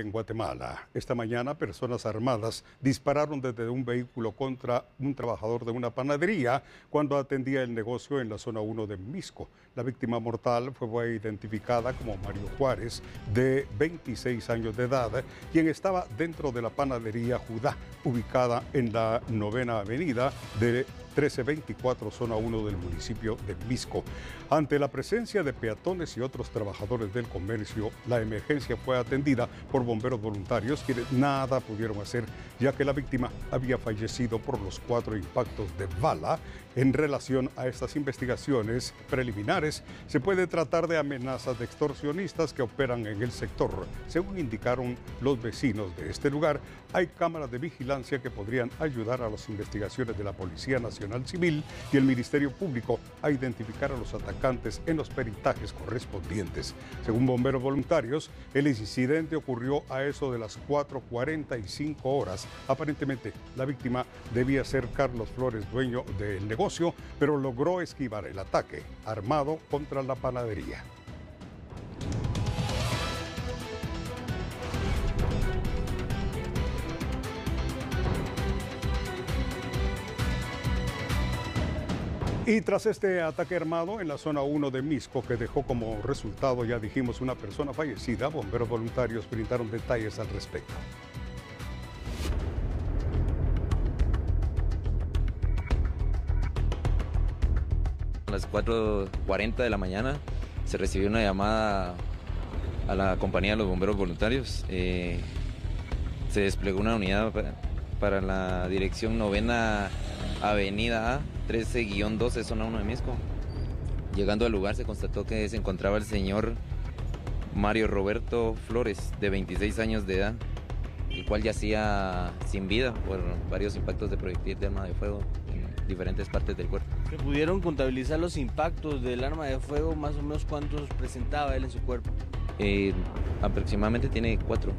en Guatemala. Esta mañana personas armadas dispararon desde un vehículo contra un trabajador de una panadería cuando atendía el negocio en la zona 1 de Misco. La víctima mortal fue identificada como Mario Juárez, de 26 años de edad, quien estaba dentro de la panadería Judá, ubicada en la novena avenida de 1324, zona 1 del municipio de Misco. Ante la presencia de peatones y otros trabajadores del comercio, la emergencia fue atendida por bomberos voluntarios, quienes nada pudieron hacer, ya que la víctima había fallecido por los cuatro impactos de bala. En relación a estas investigaciones preliminares, se puede tratar de amenazas de extorsionistas que operan en el sector. Según indicaron los vecinos de este lugar, hay cámaras de vigilancia que podrían ayudar a las investigaciones de la Policía Civil y el Ministerio Público a identificar a los atacantes en los peritajes correspondientes. Según bomberos voluntarios, el incidente ocurrió a eso de las 4.45 horas. Aparentemente, la víctima debía ser Carlos Flores, dueño del negocio pero logró esquivar el ataque armado contra la panadería. Y tras este ataque armado en la zona 1 de Misco, que dejó como resultado, ya dijimos, una persona fallecida, bomberos voluntarios brindaron detalles al respecto. A las 4.40 de la mañana se recibió una llamada a la compañía de los bomberos voluntarios. Eh, se desplegó una unidad para, la dirección novena Avenida A, 13-12, zona 1 de Misco. Llegando al lugar se constató que se encontraba el señor Mario Roberto Flores, de 26 años de edad, el cual yacía sin vida por varios impactos de proyectil de arma de fuego en diferentes partes del cuerpo. ¿Se pudieron contabilizar los impactos del arma de fuego? Más o menos cuántos presentaba él en su cuerpo. Eh, aproximadamente tiene cuatro.